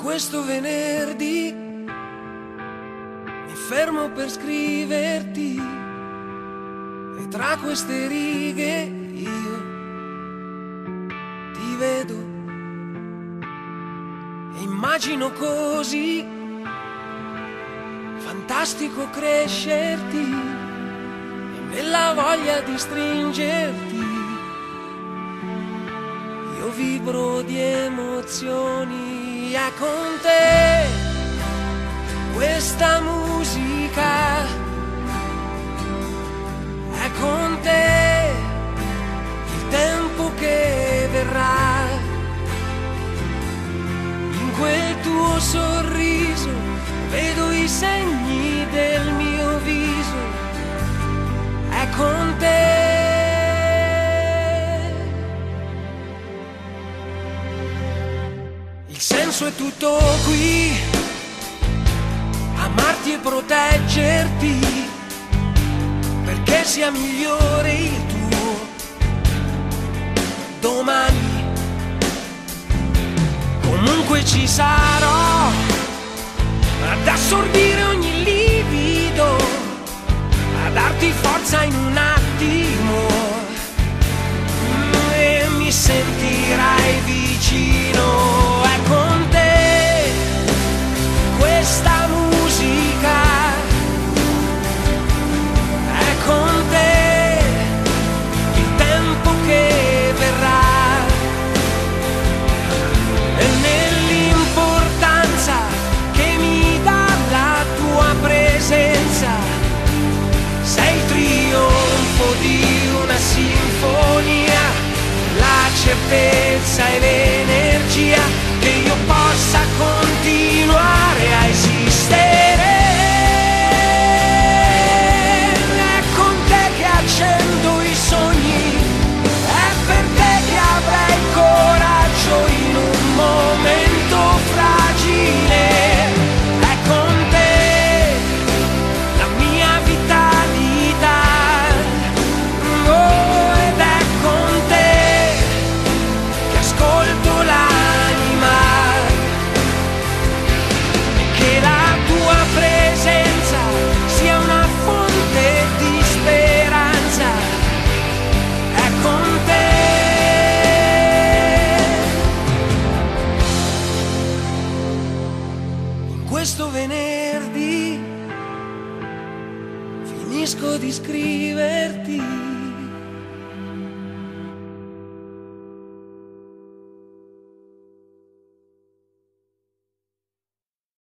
questo venerdì mi fermo per scriverti e tra queste righe io ti vedo e immagino così fantastico crescerti e nella voglia di stringerti vibro di emozioni è con te questa musica è con te il tempo che verrà. In quel tuo sorriso Il senso è tutto qui, amarti e proteggerti, perché sia migliore il tuo. Domani. Comunque ci sarò. Ad assorbire ogni livido, a darti forza in un la certezza e l'energia che io possa continuare questo venerdì. Finisco di scriverti